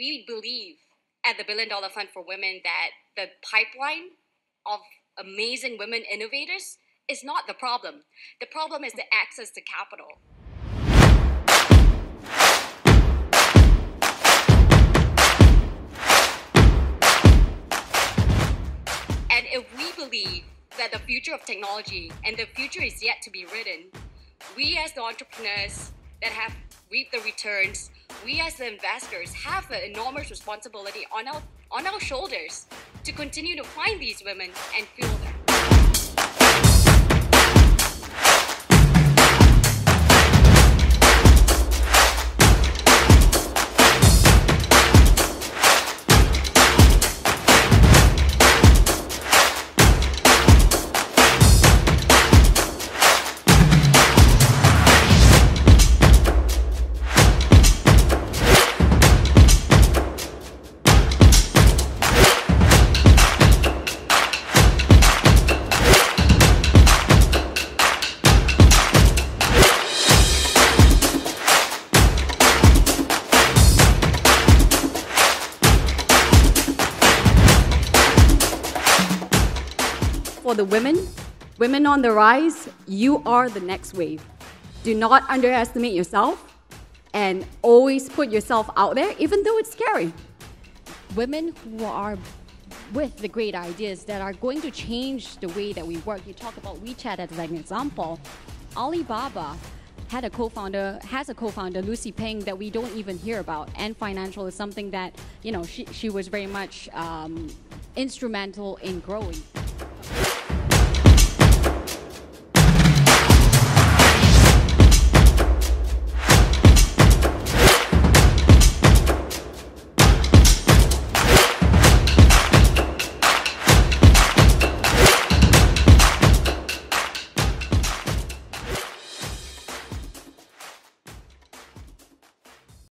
we believe at the Billion Dollar Fund for Women that the pipeline of amazing women innovators is not the problem. The problem is the access to capital. And if we believe that the future of technology and the future is yet to be written, we as the entrepreneurs that have reaped the returns, we as the investors have an enormous responsibility on our on our shoulders to continue to find these women and fuel them. For the women, women on the rise, you are the next wave. Do not underestimate yourself and always put yourself out there, even though it's scary. women who are with the great ideas that are going to change the way that we work. You talk about WeChat as an example. Alibaba had a co-founder, has a co-founder, Lucy Peng, that we don't even hear about. Ant Financial is something that, you know, she, she was very much um, instrumental in growing.